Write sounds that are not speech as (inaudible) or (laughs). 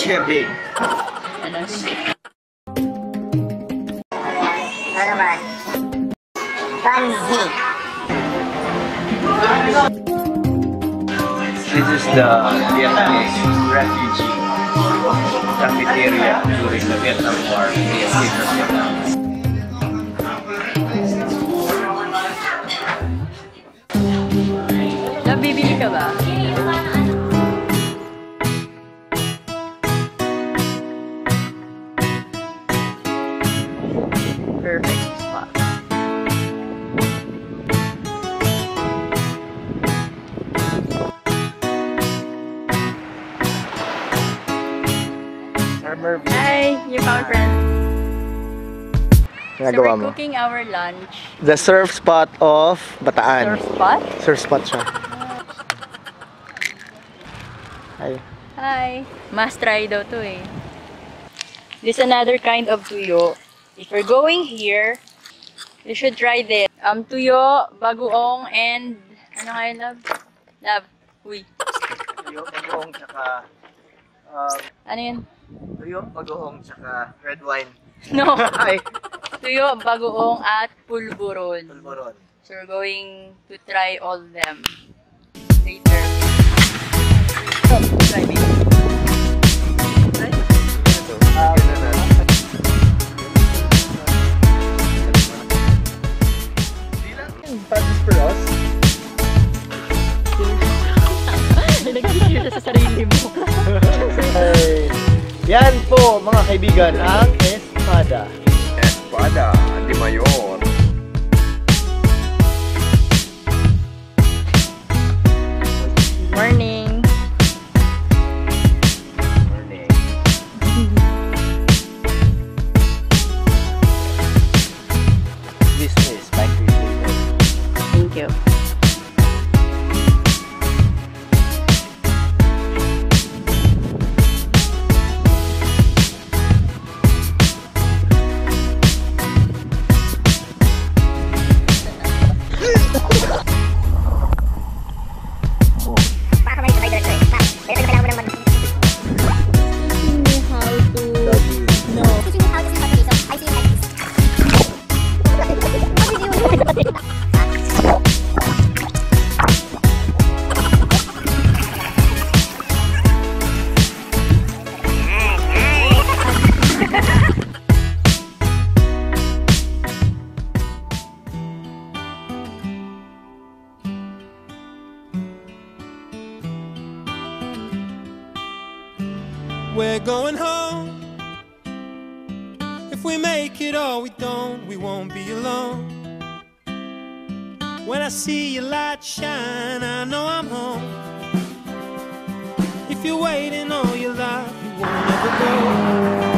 Chippy. This is the Vietnamese refugee cafeteria during the Vietnam War. Vietnam. You found friend. So Ginagawa we're mo? cooking our lunch. The surf spot of Bataan. Surf spot. Surf spot siya. Ay. (laughs) Hi. Must try daw to eh. This is another kind of tuyo. If you're going here, you should try this. Um, tuyo, bagoong, and ano kaya love? Love. Uy. Tuyo, bagoong, tsaka... Um, Ano yun? Tuyo, bagoong, tsaka red wine. (laughs) No. Ay! tuyo, bagoong, at pulburon. Pulmoron. So we're going to try all them later. Kaibigan ang We're going home. If we make it or we don't, we won't be alone. When I see your light shine, I know I'm home. If you're waiting all your life, you won't ever go.